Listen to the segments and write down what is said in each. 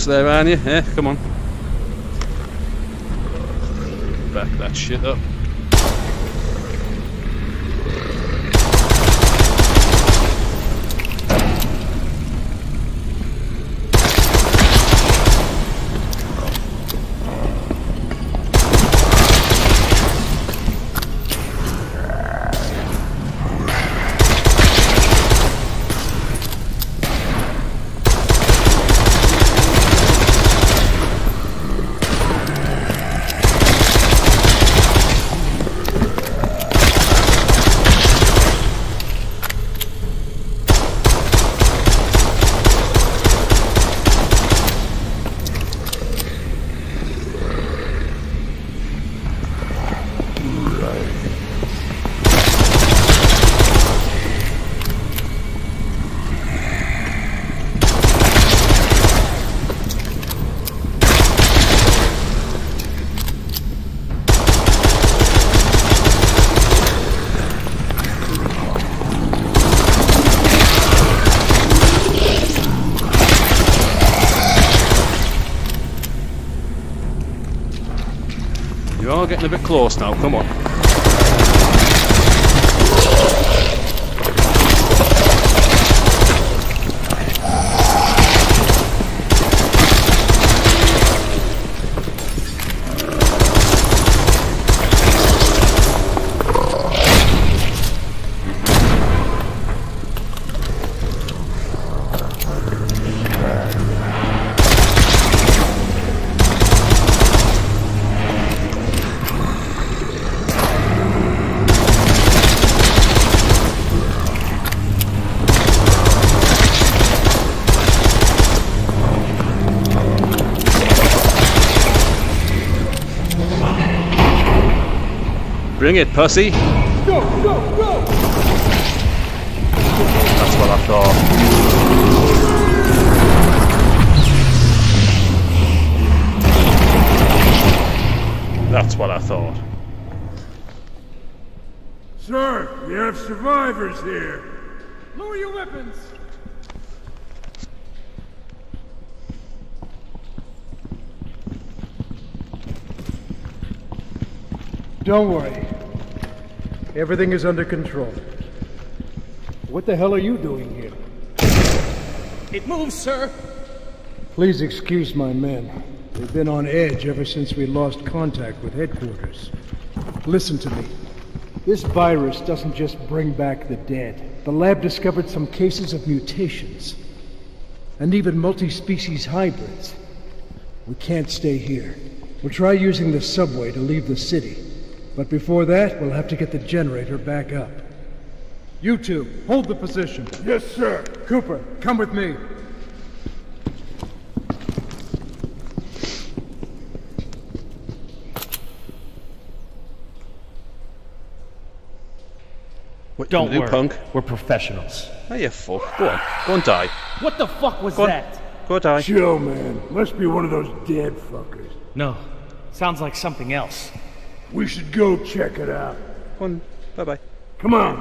close there, aren't you? Yeah, come on. Back that shit up. Close now. Come on. It, pussy. Go, go, go! That's what I thought. That's what I thought. Sir, we have survivors here. Lower your weapons. Don't worry. Everything is under control. What the hell are you doing here? It moves, sir. Please excuse my men. They've been on edge ever since we lost contact with headquarters. Listen to me. This virus doesn't just bring back the dead. The lab discovered some cases of mutations. And even multi-species hybrids. We can't stay here. We'll try using the subway to leave the city. But before that, we'll have to get the generator back up. You two, hold the position. Yes, sir. Cooper, come with me. What Don't gonna do, worry. punk? We're professionals. Oh, you fuck. Go on. Go and die. What the fuck was Go on. that? Go die. Chill, man. Must be one of those dead fuckers. No. Sounds like something else. We should go check it out. Go on. Bye bye. Come on.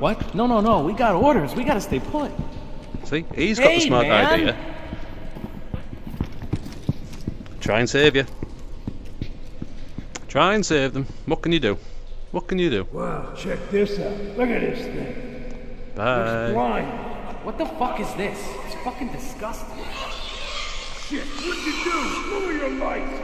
What? No, no, no. We got orders. We gotta stay put. See? He's got the smart man. idea. Try and save you. Try and save them. What can you do? What can you do? Wow, check this out. Look at this thing. Bye. Blind. What the fuck is this? It's fucking disgusting. Shit, what'd you do? Lower your lights.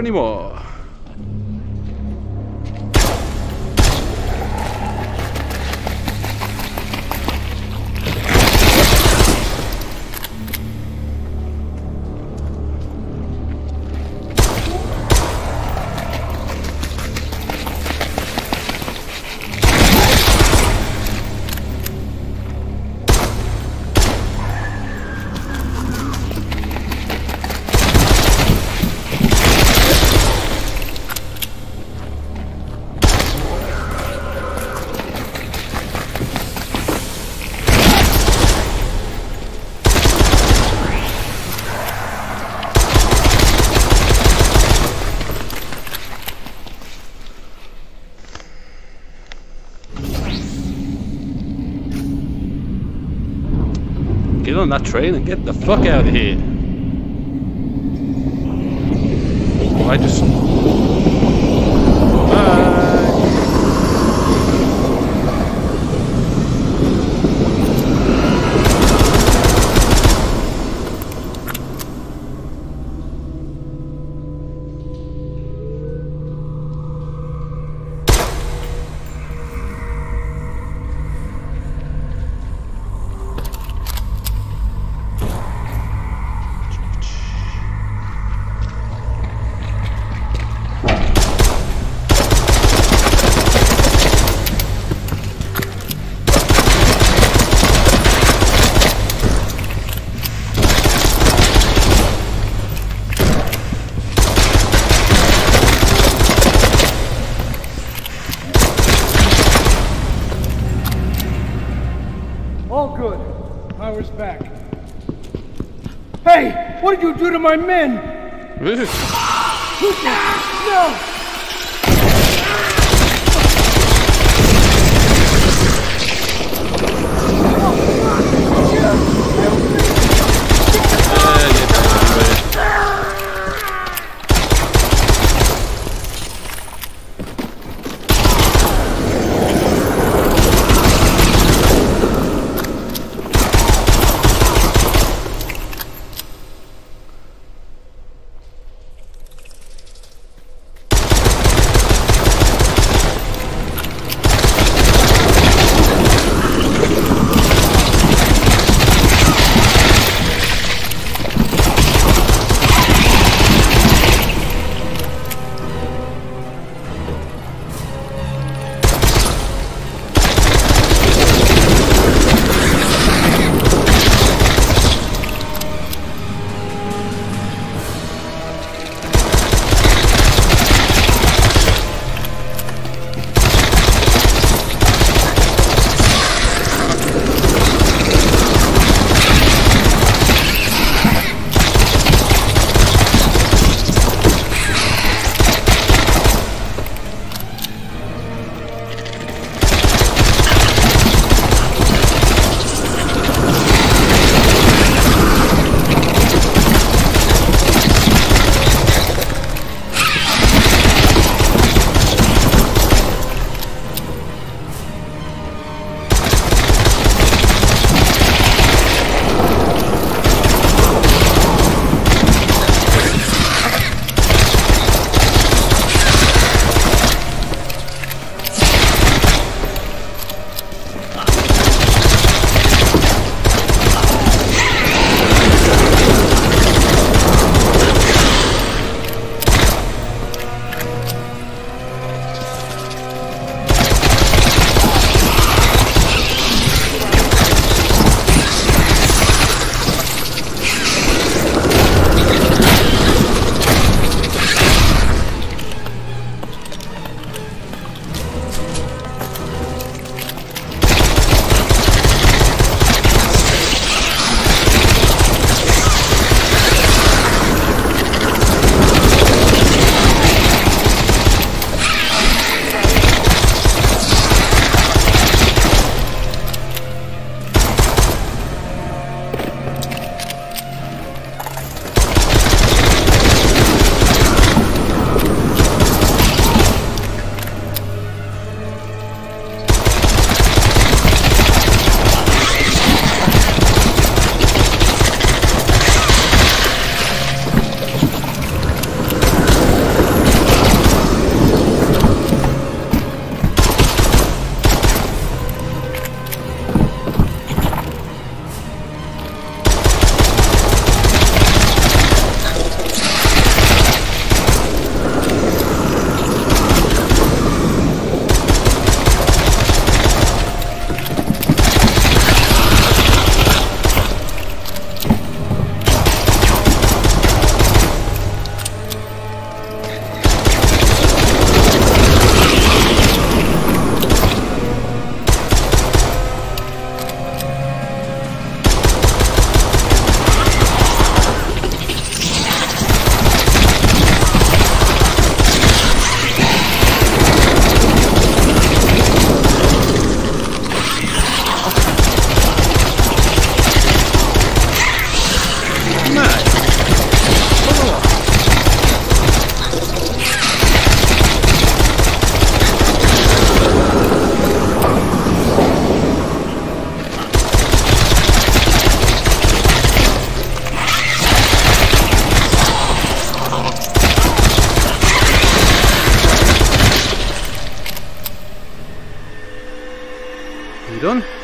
anymore. On that train and get the fuck out of here. I just. Good. Power's back. Hey! What did you do to my men? No! You done?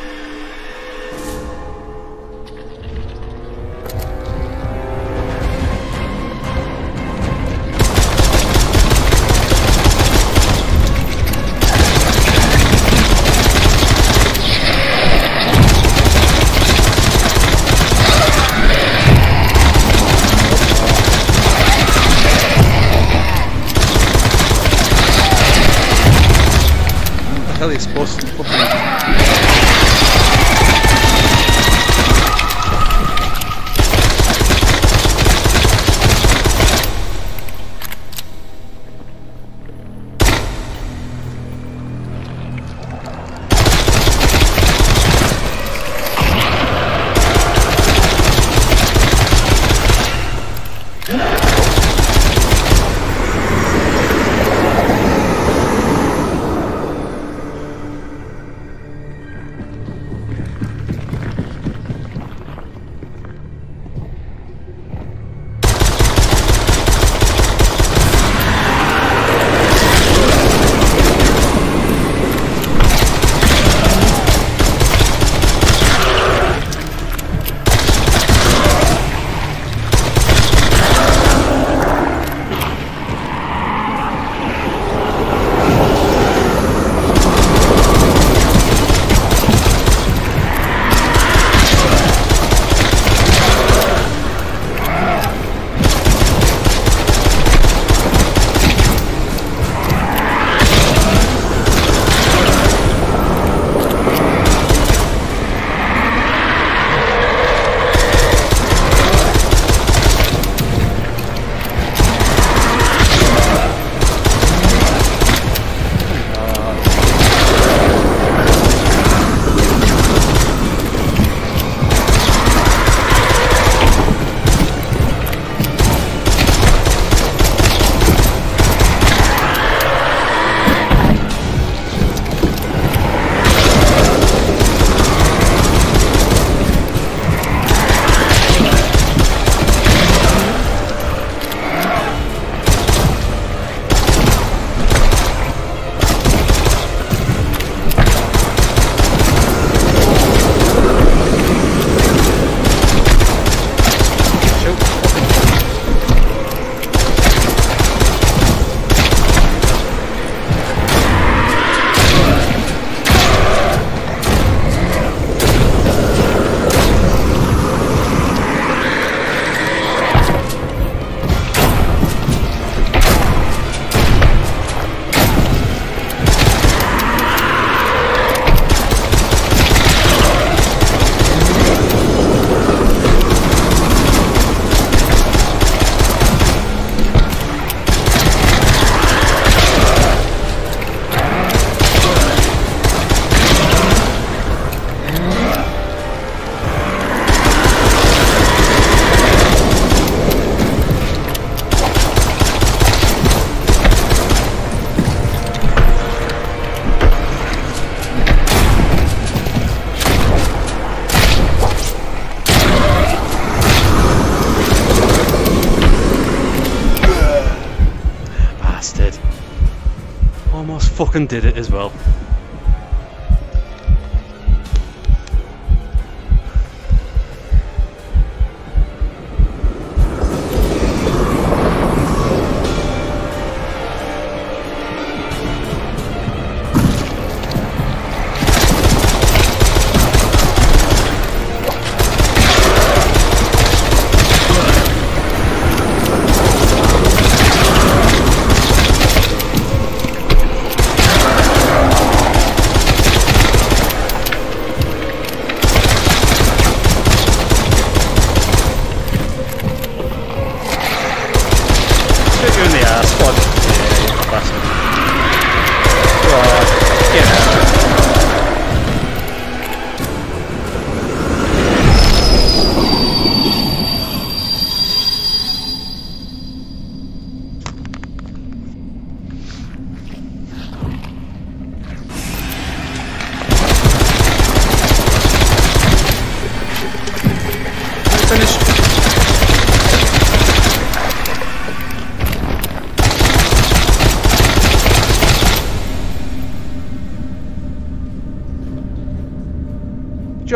Fucking did it as well.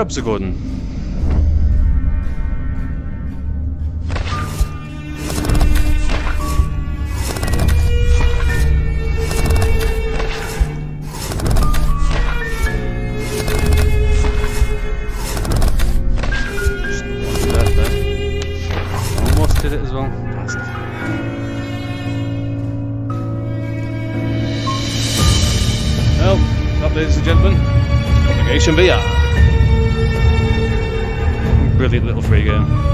Jobs are good. Well. That, ladies and gentlemen, Propagation VR. Brilliant little free game.